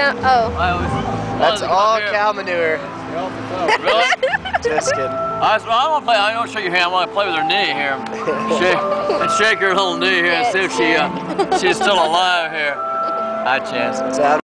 down. Oh. That's all cow manure. Really? Just kidding. I, well, I want to play. I don't shake your hand. I want to play with her knee here. Shake and shake her little knee here and see if she uh, she's still alive here. Hi, chance.